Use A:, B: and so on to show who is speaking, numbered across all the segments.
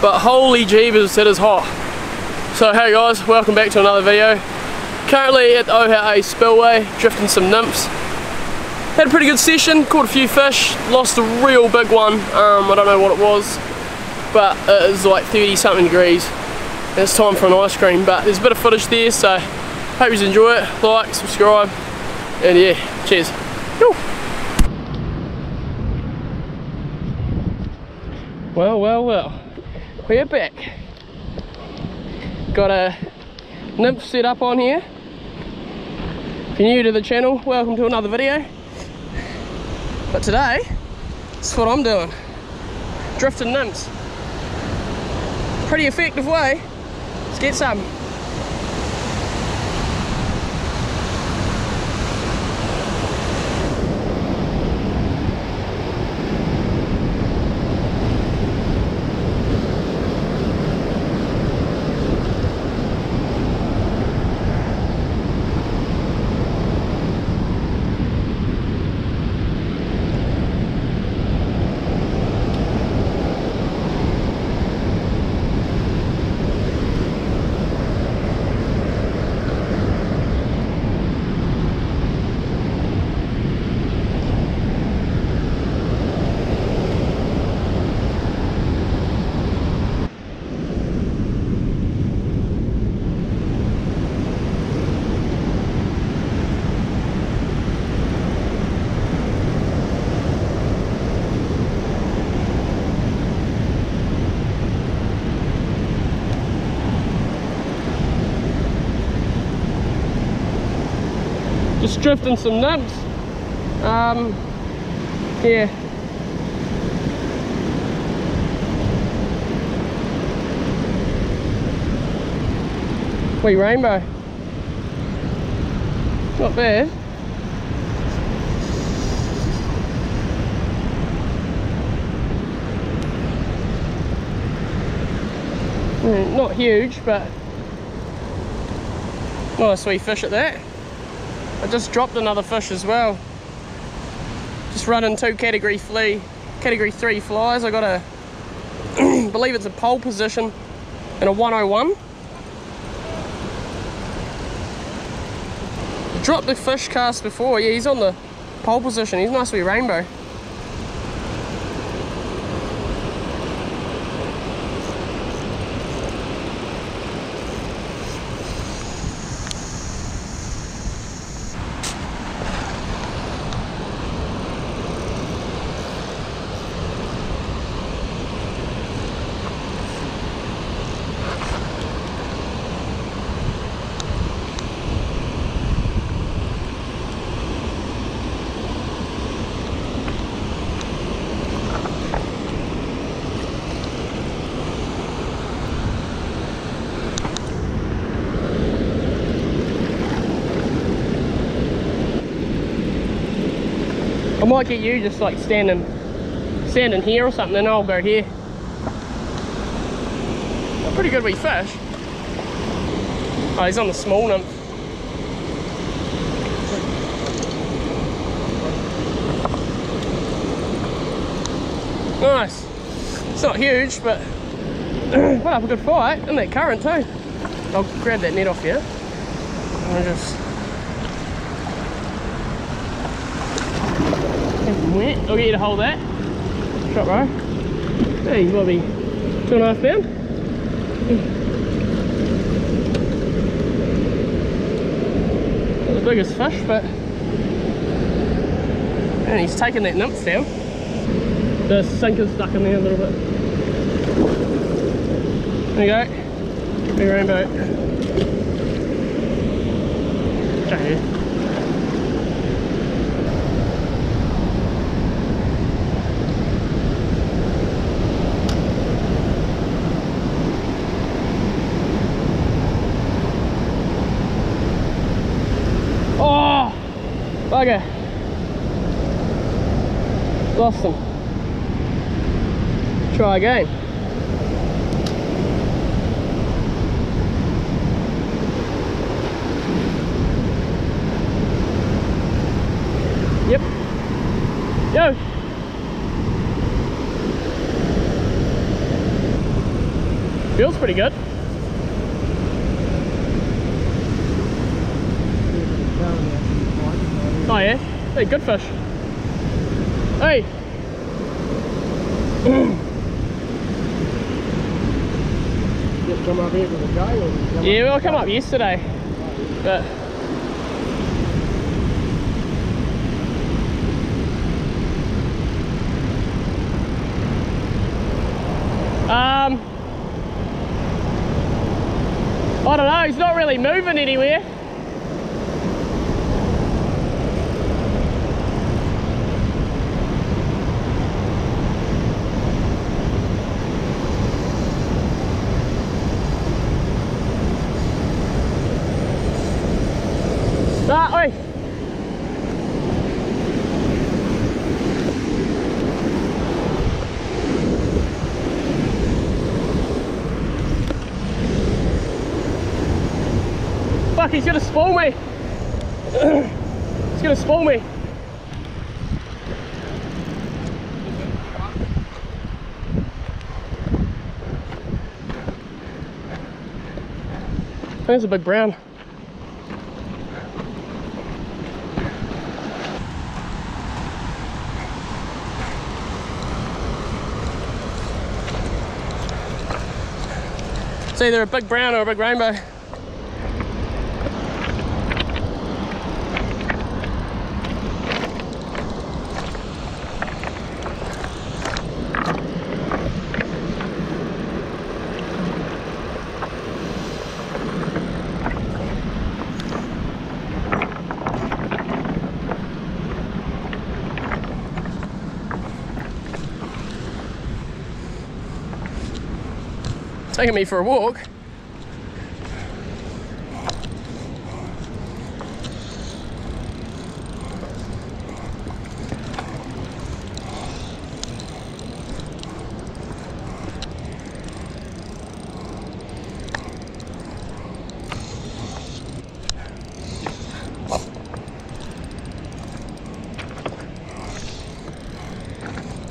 A: but holy jeebus, it is hot. So hey guys, welcome back to another video. Currently at the Ohau Spillway, drifting some nymphs. Had a pretty good session, caught a few fish, lost a real big one, um, I don't know what it was, but it was like 30 something degrees. And it's time for an ice cream, but there's a bit of footage there, so hope you enjoy it, like, subscribe, and yeah, cheers. Woo. Well, well, well, we're back. Got a nymph set up on here. If you're new to the channel, welcome to another video. But today, that's what I'm doing. Drifting nymphs. Pretty effective way. Let's get some. Drifting some nymphs. Um, yeah. Wee rainbow. Not bad. Mm, not huge, but nice wee fish at that. I just dropped another fish as well. Just running two category three, category three flies. I got a, believe it's a pole position and a 101. Dropped the fish cast before. Yeah, he's on the pole position. He's nice wee rainbow. Might get you just like standing standing here or something and I'll go here. A pretty good wee fish. Oh, he's on the small nymph. Nice. It's not huge, but up a good fight in that current too. I'll grab that net off here. And just wet. I'll oh, get you to hold that. Shot bro. Hey, you might be two and a half pound. Not the biggest fish, but and he's taking that nymph down. The sinker's stuck in there a little bit. There you go. Big rainbow. Check here. Lost them. Try again. Yep. Yo. Feels pretty good. Yeah? Hey, good fish. Hey!
B: Just come up here with a guy or
A: Yeah, well, I come up yesterday. But Um I don't know, he's not really moving anywhere. Ah, oi. Fuck, he's gonna spoil me. he's gonna spoil me. There's a big brown. It's either a big brown or a big rainbow. Taking me for a walk.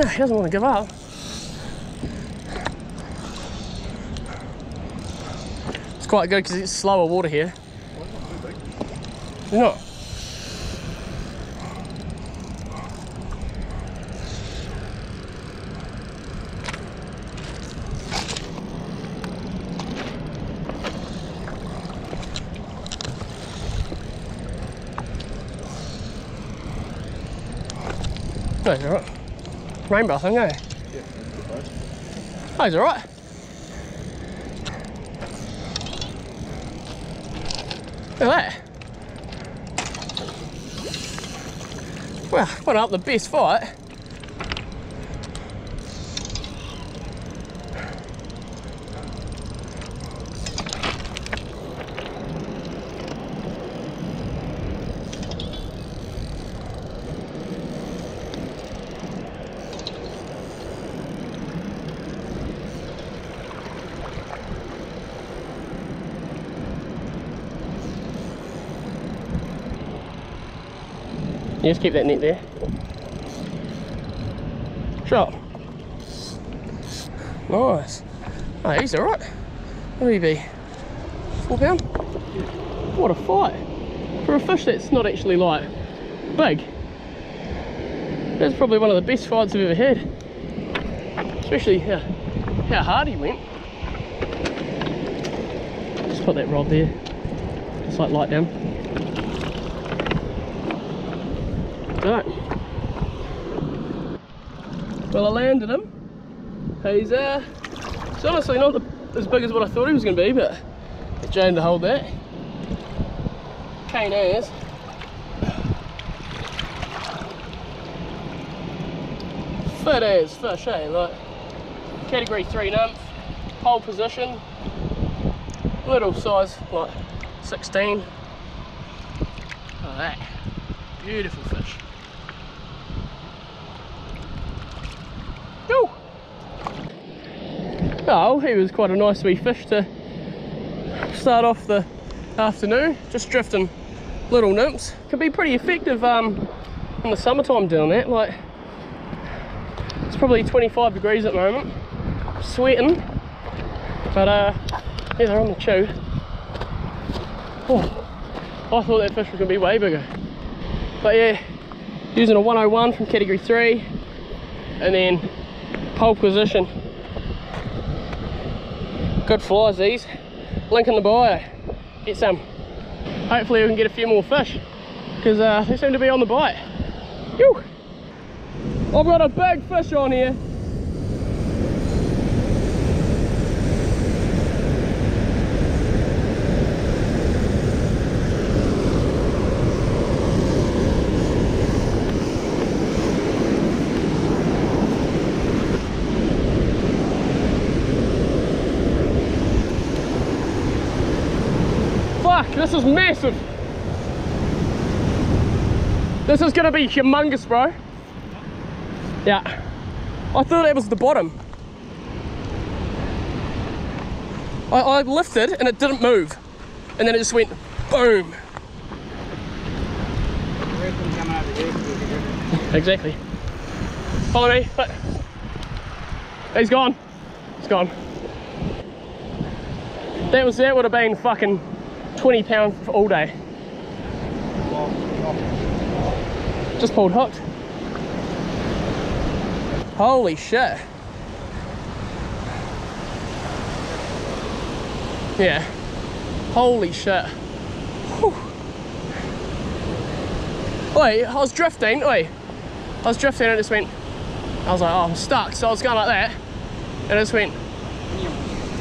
A: Ah, He doesn't want to give up. Quite good because it's slower water here. Not. No, alright. Rainbow thing, eh? Oh, he's alright. Look. Well, went up the best fight. You just keep that net there. Shot. Nice. Oh, he's alright. What would he be? Four pound? What a fight. For a fish that's not actually like big. That's probably one of the best fights I've ever had. Especially how, how hard he went. Just put that rod there. Just like light down. Right. Well, I landed him. He's uh, it's honestly not the, as big as what I thought he was going to be, but it's Jane to hold that. Cane as. Fit as fish, eh? Like category three nymph, pole position, little size, like 16. Look at that. Beautiful fish. Oh! Oh, he was quite a nice wee fish to start off the afternoon. Just drifting little nymphs. Can be pretty effective um, in the summertime doing that. Like, it's probably 25 degrees at the moment. Sweating. But uh, yeah, they're on the chew. Oh, I thought that fish was gonna be way bigger. But yeah, using a 101 from category three, and then pole position. Good flies these. Link in the bio. Get some. Hopefully we can get a few more fish because uh, they seem to be on the bite. Whew. I've got a big fish on here. Fuck, this is massive. This is gonna be humongous, bro. Yeah. I thought it was the bottom. I, I lifted and it didn't move. And then it just went boom. Exactly. Follow me. He's gone. He's gone. That was that would have been fucking 20 pounds for all day. Just pulled hooked. Holy shit. Yeah. Holy shit. Whew. Wait, I was drifting, wait. I was drifting and it just went, I was like, oh, I'm stuck. So I was going like that, and it just went,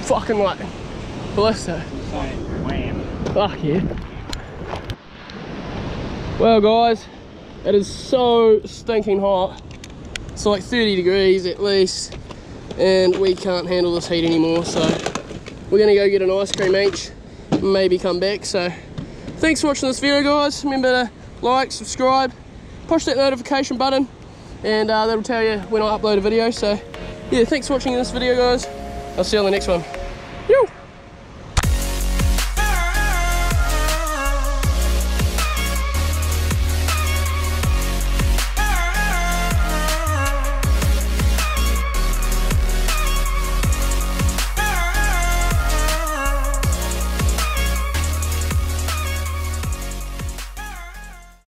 A: fucking like, ballistic. Fuck yeah. Well guys, it is so stinking hot. It's like 30 degrees at least, and we can't handle this heat anymore, so we're gonna go get an ice cream each, maybe come back. So thanks for watching this video guys. Remember to like, subscribe, push that notification button, and uh, that'll tell you when I upload a video. So yeah, thanks for watching this video guys. I'll see you on the next one.